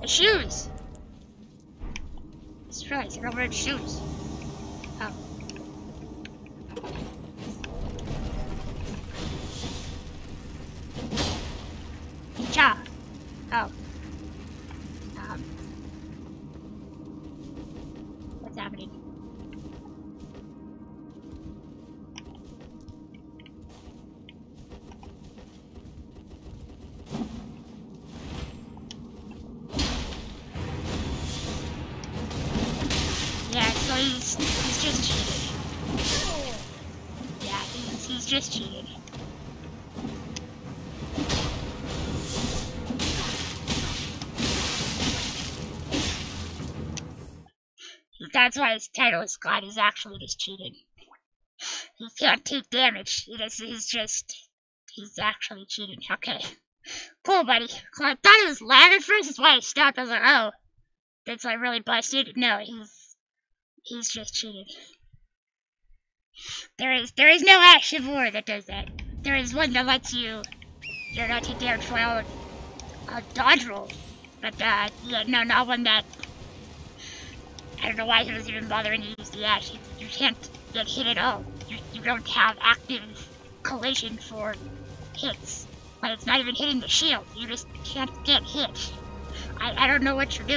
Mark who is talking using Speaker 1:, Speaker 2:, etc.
Speaker 1: The shoes! It's Christ, I don't wear shoes. Oh. Cha. Oh. Um. What's happening? So he's just cheating. Yeah, he's he's just cheating. That's why his title is God. He's actually just cheating. He can't take damage. He just, he's just he's actually cheating. Okay. Cool, buddy. I thought it was lag first. That's why I stopped. I was like, oh, that's like really busted. No, he's he's just cheating. There is there is no Ash of War that does that. There is one that lets you you're not take damage while a dodge roll, but uh, yeah, no, not one that. I don't know why he was even bothering to use the ash. You, you can't get hit at all. You, you don't have active collision for hits. But it's not even hitting the shield. You just can't get hit. I, I don't know what you're doing.